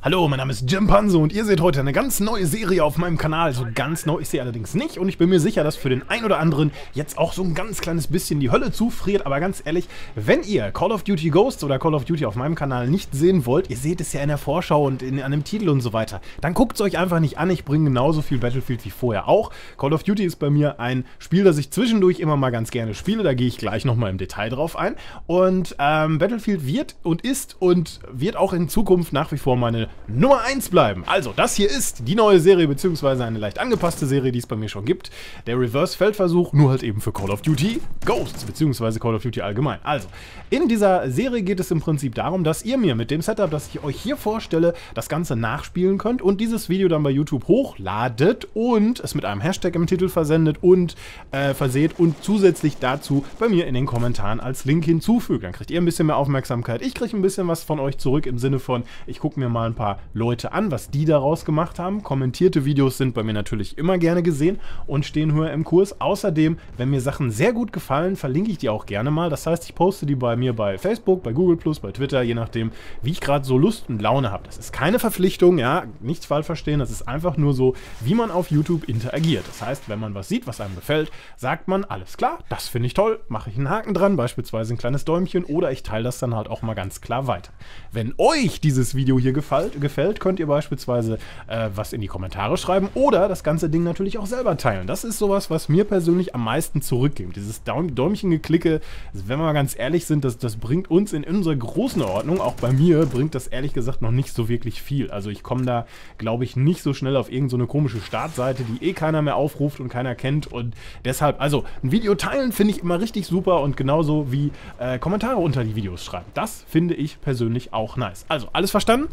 Hallo, mein Name ist Jim Panzo und ihr seht heute eine ganz neue Serie auf meinem Kanal. So ganz neu ist sie allerdings nicht und ich bin mir sicher, dass für den ein oder anderen jetzt auch so ein ganz kleines bisschen die Hölle zufriert. Aber ganz ehrlich, wenn ihr Call of Duty Ghosts oder Call of Duty auf meinem Kanal nicht sehen wollt, ihr seht es ja in der Vorschau und in, dem Titel und so weiter, dann guckt es euch einfach nicht an. Ich bringe genauso viel Battlefield wie vorher auch. Call of Duty ist bei mir ein Spiel, das ich zwischendurch immer mal ganz gerne spiele. Da gehe ich gleich nochmal im Detail drauf ein. Und ähm, Battlefield wird und ist und wird auch in Zukunft nach wie vor meine Nummer 1 bleiben. Also, das hier ist die neue Serie, beziehungsweise eine leicht angepasste Serie, die es bei mir schon gibt. Der Reverse-Feldversuch, nur halt eben für Call of Duty Ghosts, beziehungsweise Call of Duty allgemein. Also, in dieser Serie geht es im Prinzip darum, dass ihr mir mit dem Setup, das ich euch hier vorstelle, das Ganze nachspielen könnt und dieses Video dann bei YouTube hochladet und es mit einem Hashtag im Titel versendet und äh, verseht und zusätzlich dazu bei mir in den Kommentaren als Link hinzufügt. Dann kriegt ihr ein bisschen mehr Aufmerksamkeit. Ich kriege ein bisschen was von euch zurück im Sinne von, ich gucke mir mal ein paar Leute an, was die daraus gemacht haben. Kommentierte Videos sind bei mir natürlich immer gerne gesehen und stehen höher im Kurs. Außerdem, wenn mir Sachen sehr gut gefallen, verlinke ich die auch gerne mal. Das heißt, ich poste die bei mir bei Facebook, bei Google+, bei Twitter, je nachdem, wie ich gerade so Lust und Laune habe. Das ist keine Verpflichtung, ja, nichts falsch verstehen. Das ist einfach nur so, wie man auf YouTube interagiert. Das heißt, wenn man was sieht, was einem gefällt, sagt man, alles klar, das finde ich toll, mache ich einen Haken dran, beispielsweise ein kleines Däumchen oder ich teile das dann halt auch mal ganz klar weiter. Wenn euch dieses Video hier gefällt, gefällt könnt ihr beispielsweise äh, was in die Kommentare schreiben oder das ganze Ding natürlich auch selber teilen. Das ist sowas, was mir persönlich am meisten zurückgibt. Dieses Däumchen-Geklicke, wenn wir mal ganz ehrlich sind, das, das bringt uns in unserer großen Ordnung, auch bei mir, bringt das ehrlich gesagt noch nicht so wirklich viel. Also ich komme da, glaube ich, nicht so schnell auf irgendeine so komische Startseite, die eh keiner mehr aufruft und keiner kennt und deshalb, also ein Video teilen finde ich immer richtig super und genauso wie äh, Kommentare unter die Videos schreiben. Das finde ich persönlich auch nice. Also, alles verstanden?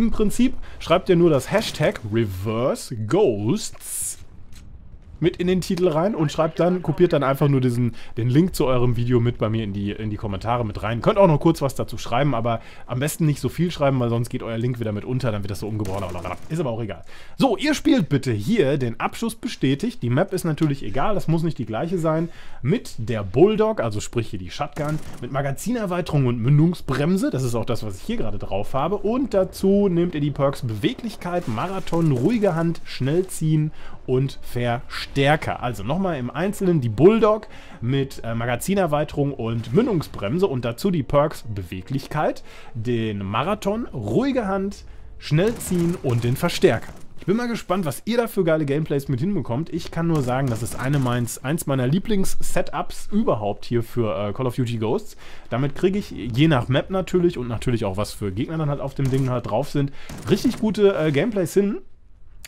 Im Prinzip schreibt ihr nur das Hashtag Reverse Ghosts mit in den Titel rein und schreibt dann, kopiert dann einfach nur diesen, den Link zu eurem Video mit bei mir in die, in die Kommentare mit rein. Könnt auch noch kurz was dazu schreiben, aber am besten nicht so viel schreiben, weil sonst geht euer Link wieder mit unter, dann wird das so umgebaut. Ist aber auch egal. So, ihr spielt bitte hier den Abschuss bestätigt. Die Map ist natürlich egal, das muss nicht die gleiche sein. Mit der Bulldog, also sprich hier die Shotgun, mit Magazinerweiterung und Mündungsbremse. Das ist auch das, was ich hier gerade drauf habe. Und dazu nehmt ihr die Perks Beweglichkeit, Marathon, ruhige Hand, schnell ziehen und verstärken stärker. Also nochmal im Einzelnen die Bulldog mit äh, Magazinerweiterung und Mündungsbremse und dazu die Perks Beweglichkeit, den Marathon, ruhige Hand, schnell ziehen und den Verstärker. Ich bin mal gespannt, was ihr da für geile Gameplays mit hinbekommt. Ich kann nur sagen, das ist eine meins, eins meiner Lieblings-Setups überhaupt hier für äh, Call of Duty Ghosts. Damit kriege ich, je nach Map natürlich und natürlich auch was für Gegner dann halt auf dem Ding halt drauf sind, richtig gute äh, Gameplays hin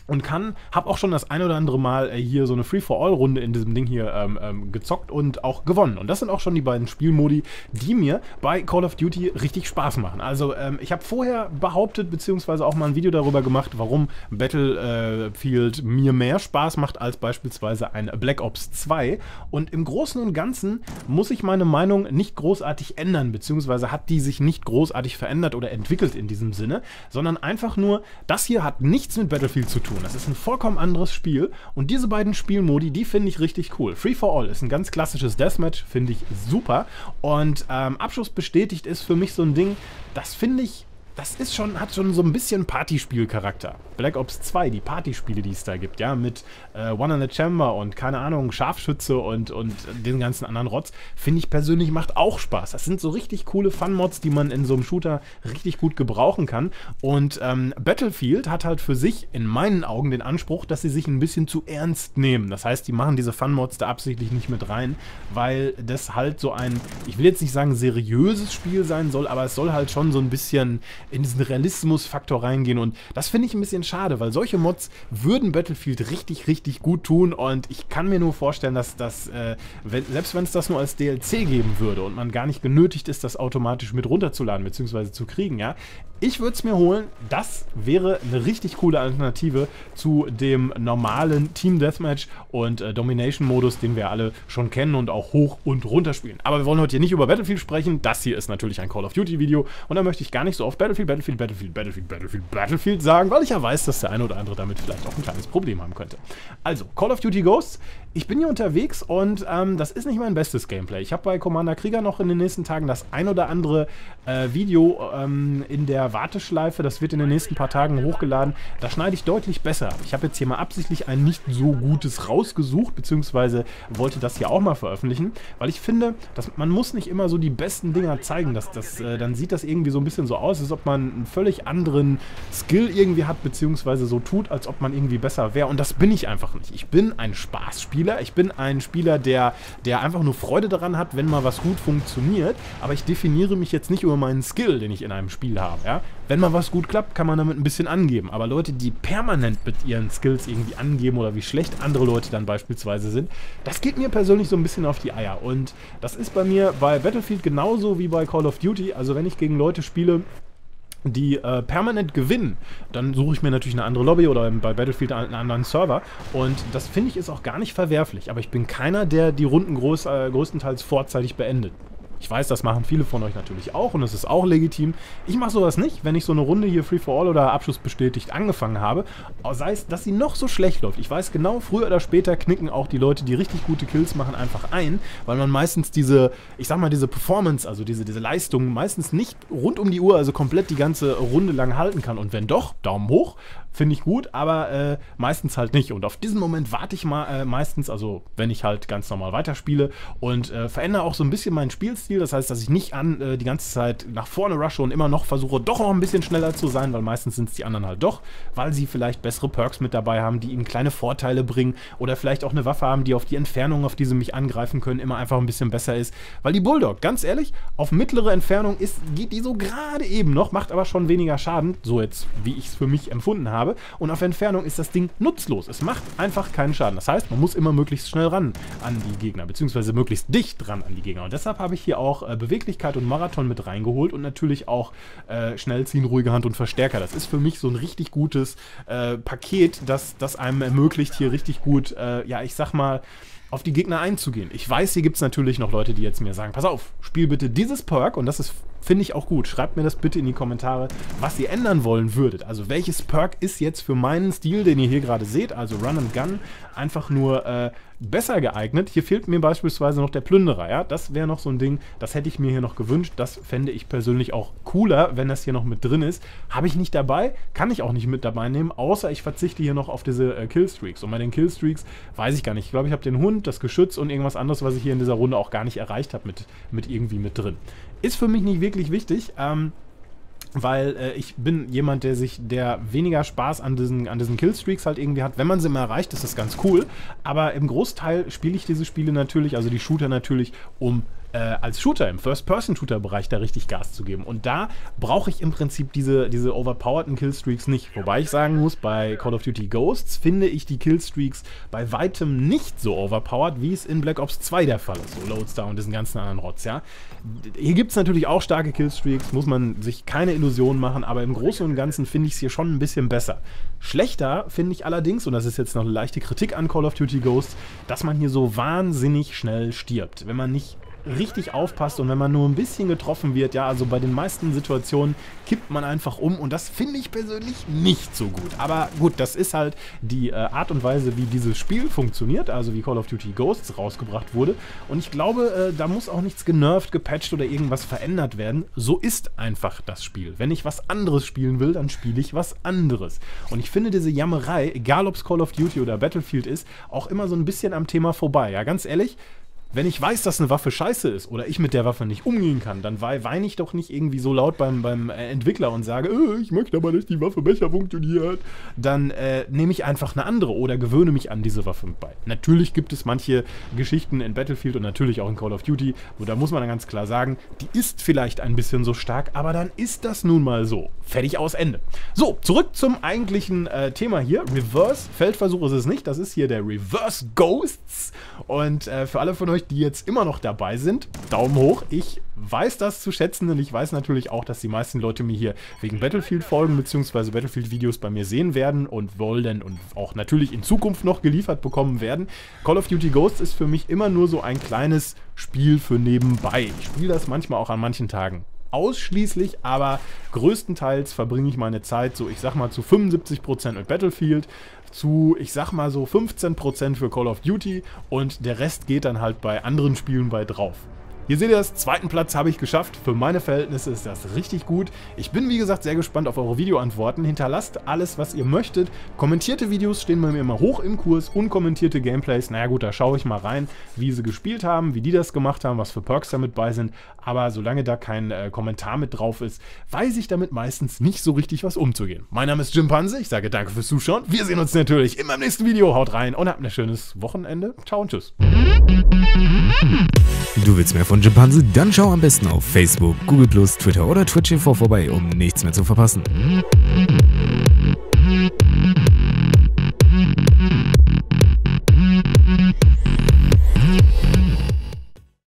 und kann, habe auch schon das ein oder andere Mal äh, hier so eine Free-for-All-Runde in diesem Ding hier ähm, ähm, gezockt und auch gewonnen. Und das sind auch schon die beiden Spielmodi, die mir bei Call of Duty richtig Spaß machen. Also ähm, ich habe vorher behauptet, beziehungsweise auch mal ein Video darüber gemacht, warum Battlefield mir mehr Spaß macht als beispielsweise ein Black Ops 2. Und im Großen und Ganzen muss ich meine Meinung nicht großartig ändern, beziehungsweise hat die sich nicht großartig verändert oder entwickelt in diesem Sinne, sondern einfach nur, das hier hat nichts mit Battlefield zu tun tun. Das ist ein vollkommen anderes Spiel und diese beiden Spielmodi, die finde ich richtig cool. Free for All ist ein ganz klassisches Deathmatch, finde ich super und ähm, Abschluss bestätigt ist für mich so ein Ding, das finde ich das ist schon, hat schon so ein bisschen Partyspielcharakter. Black Ops 2, die Partyspiele, die es da gibt, ja, mit äh, One in the Chamber und keine Ahnung, Scharfschütze und, und den ganzen anderen Rotz, finde ich persönlich macht auch Spaß. Das sind so richtig coole Fun-Mods, die man in so einem Shooter richtig gut gebrauchen kann. Und ähm, Battlefield hat halt für sich in meinen Augen den Anspruch, dass sie sich ein bisschen zu ernst nehmen. Das heißt, die machen diese Fun-Mods da absichtlich nicht mit rein, weil das halt so ein, ich will jetzt nicht sagen seriöses Spiel sein soll, aber es soll halt schon so ein bisschen in diesen Realismusfaktor reingehen. Und das finde ich ein bisschen schade, weil solche Mods würden Battlefield richtig, richtig gut tun. Und ich kann mir nur vorstellen, dass das, äh, wenn, selbst wenn es das nur als DLC geben würde und man gar nicht genötigt ist, das automatisch mit runterzuladen bzw. zu kriegen, ja, ich würde es mir holen. Das wäre eine richtig coole Alternative zu dem normalen Team Deathmatch und äh, Domination-Modus, den wir alle schon kennen und auch hoch und runter spielen. Aber wir wollen heute hier nicht über Battlefield sprechen. Das hier ist natürlich ein Call of Duty-Video und da möchte ich gar nicht so auf Battlefield Battlefield, Battlefield, Battlefield, Battlefield, Battlefield, Battlefield sagen, weil ich ja weiß, dass der eine oder andere damit vielleicht auch ein kleines Problem haben könnte. Also, Call of Duty Ghosts. Ich bin hier unterwegs und ähm, das ist nicht mein bestes Gameplay. Ich habe bei Commander Krieger noch in den nächsten Tagen das ein oder andere äh, Video ähm, in der Warteschleife. Das wird in den nächsten paar Tagen hochgeladen. Da schneide ich deutlich besser. Ich habe jetzt hier mal absichtlich ein nicht so gutes rausgesucht, beziehungsweise wollte das hier auch mal veröffentlichen, weil ich finde, dass man muss nicht immer so die besten Dinger zeigen. Das, das, äh, dann sieht das irgendwie so ein bisschen so aus, als ob man einen völlig anderen Skill irgendwie hat, beziehungsweise so tut, als ob man irgendwie besser wäre. Und das bin ich einfach nicht. Ich bin ein Spaßspieler. Ich bin ein Spieler, der, der einfach nur Freude daran hat, wenn mal was gut funktioniert. Aber ich definiere mich jetzt nicht über meinen Skill, den ich in einem Spiel habe. Ja? Wenn mal was gut klappt, kann man damit ein bisschen angeben. Aber Leute, die permanent mit ihren Skills irgendwie angeben oder wie schlecht andere Leute dann beispielsweise sind, das geht mir persönlich so ein bisschen auf die Eier. Und das ist bei mir bei Battlefield genauso wie bei Call of Duty. Also wenn ich gegen Leute spiele, die äh, permanent gewinnen, dann suche ich mir natürlich eine andere Lobby oder bei Battlefield einen anderen Server. Und das finde ich ist auch gar nicht verwerflich. Aber ich bin keiner, der die Runden groß, äh, größtenteils vorzeitig beendet. Ich weiß, das machen viele von euch natürlich auch und es ist auch legitim. Ich mache sowas nicht, wenn ich so eine Runde hier Free for All oder Abschluss bestätigt angefangen habe. Sei es, dass sie noch so schlecht läuft. Ich weiß genau, früher oder später knicken auch die Leute, die richtig gute Kills machen, einfach ein, weil man meistens diese, ich sag mal, diese Performance, also diese, diese Leistung meistens nicht rund um die Uhr, also komplett die ganze Runde lang halten kann. Und wenn doch, Daumen hoch, finde ich gut, aber äh, meistens halt nicht. Und auf diesen Moment warte ich mal äh, meistens, also wenn ich halt ganz normal weiterspiele und äh, verändere auch so ein bisschen meinen Spielstil. Das heißt, dass ich nicht an äh, die ganze Zeit nach vorne rushe und immer noch versuche, doch noch ein bisschen schneller zu sein, weil meistens sind es die anderen halt doch, weil sie vielleicht bessere Perks mit dabei haben, die ihnen kleine Vorteile bringen oder vielleicht auch eine Waffe haben, die auf die Entfernung, auf die sie mich angreifen können, immer einfach ein bisschen besser ist. Weil die Bulldog, ganz ehrlich, auf mittlere Entfernung ist, geht die so gerade eben noch, macht aber schon weniger Schaden, so jetzt, wie ich es für mich empfunden habe habe. Und auf Entfernung ist das Ding nutzlos. Es macht einfach keinen Schaden. Das heißt, man muss immer möglichst schnell ran an die Gegner, beziehungsweise möglichst dicht dran an die Gegner. Und deshalb habe ich hier auch äh, Beweglichkeit und Marathon mit reingeholt und natürlich auch äh, Schnellziehen, ruhige Hand und Verstärker. Das ist für mich so ein richtig gutes äh, Paket, das, das einem ermöglicht, hier richtig gut, äh, ja, ich sag mal, auf die Gegner einzugehen. Ich weiß, hier gibt es natürlich noch Leute, die jetzt mir sagen, pass auf, spiel bitte dieses Perk und das ist Finde ich auch gut. Schreibt mir das bitte in die Kommentare, was ihr ändern wollen würdet. Also welches Perk ist jetzt für meinen Stil, den ihr hier gerade seht, also Run and Gun, einfach nur äh, besser geeignet. Hier fehlt mir beispielsweise noch der Plünderer. Ja? Das wäre noch so ein Ding, das hätte ich mir hier noch gewünscht. Das fände ich persönlich auch cooler, wenn das hier noch mit drin ist. Habe ich nicht dabei, kann ich auch nicht mit dabei nehmen, außer ich verzichte hier noch auf diese äh, Killstreaks. Und bei den Killstreaks weiß ich gar nicht. Ich glaube, ich habe den Hund, das Geschütz und irgendwas anderes, was ich hier in dieser Runde auch gar nicht erreicht habe, mit, mit irgendwie mit drin. Ist für mich nicht wirklich wichtig. Ähm, weil äh, ich bin jemand, der sich, der weniger Spaß an diesen, an diesen Killstreaks halt irgendwie hat. Wenn man sie mal erreicht, ist das ganz cool. Aber im Großteil spiele ich diese Spiele natürlich, also die Shooter natürlich, um äh, als Shooter im First-Person-Shooter-Bereich da richtig Gas zu geben. Und da brauche ich im Prinzip diese, diese overpowerten Killstreaks nicht. Wobei ich sagen muss, bei Call of Duty Ghosts finde ich die Killstreaks bei weitem nicht so overpowered, wie es in Black Ops 2 der Fall ist. So Loadstar und diesen ganzen anderen Rotz, ja. Hier gibt es natürlich auch starke Killstreaks, muss man sich keine Illusionen machen, aber im Großen und Ganzen finde ich es hier schon ein bisschen besser. Schlechter finde ich allerdings, und das ist jetzt noch eine leichte Kritik an Call of Duty Ghosts, dass man hier so wahnsinnig schnell stirbt. Wenn man nicht richtig aufpasst und wenn man nur ein bisschen getroffen wird, ja, also bei den meisten Situationen kippt man einfach um und das finde ich persönlich nicht so gut. Aber gut, das ist halt die äh, Art und Weise, wie dieses Spiel funktioniert, also wie Call of Duty Ghosts rausgebracht wurde und ich glaube, äh, da muss auch nichts genervt, gepatcht oder irgendwas verändert werden. So ist einfach das Spiel. Wenn ich was anderes spielen will, dann spiele ich was anderes. Und ich finde diese Jammerei, egal ob es Call of Duty oder Battlefield ist, auch immer so ein bisschen am Thema vorbei. Ja, ganz ehrlich, wenn ich weiß, dass eine Waffe scheiße ist oder ich mit der Waffe nicht umgehen kann, dann weine ich doch nicht irgendwie so laut beim, beim äh, Entwickler und sage, äh, ich möchte aber, dass die Waffe besser funktioniert. Dann äh, nehme ich einfach eine andere oder gewöhne mich an diese Waffe mit bei. Natürlich gibt es manche Geschichten in Battlefield und natürlich auch in Call of Duty, wo da muss man dann ganz klar sagen, die ist vielleicht ein bisschen so stark, aber dann ist das nun mal so. Fertig aus Ende. So, zurück zum eigentlichen äh, Thema hier. Reverse Feldversuch ist es nicht, das ist hier der Reverse Ghosts. Und äh, für alle von euch, die jetzt immer noch dabei sind, Daumen hoch. Ich weiß das zu schätzen und ich weiß natürlich auch, dass die meisten Leute mir hier wegen Battlefield folgen, beziehungsweise Battlefield-Videos bei mir sehen werden und wollen und auch natürlich in Zukunft noch geliefert bekommen werden. Call of Duty Ghosts ist für mich immer nur so ein kleines Spiel für nebenbei. Ich spiele das manchmal auch an manchen Tagen ausschließlich, aber größtenteils verbringe ich meine Zeit so, ich sag mal, zu 75% mit Battlefield, zu, ich sag mal so 15% für Call of Duty und der Rest geht dann halt bei anderen Spielen bei drauf. Hier seht ihr das, zweiten Platz habe ich geschafft. Für meine Verhältnisse ist das richtig gut. Ich bin wie gesagt sehr gespannt auf eure Videoantworten. Hinterlasst alles, was ihr möchtet. Kommentierte Videos stehen bei mir immer hoch im Kurs. Unkommentierte Gameplays, naja gut, da schaue ich mal rein, wie sie gespielt haben, wie die das gemacht haben, was für Perks damit bei sind. Aber solange da kein äh, Kommentar mit drauf ist, weiß ich damit meistens nicht so richtig was umzugehen. Mein Name ist Jim Panse, ich sage danke fürs Zuschauen. Wir sehen uns natürlich in meinem nächsten Video. Haut rein und habt ein schönes Wochenende. Ciao und tschüss. Du willst mehr von Jimpanse? Dann schau am besten auf Facebook, Google+, Twitter oder Twitch TV vorbei, um nichts mehr zu verpassen.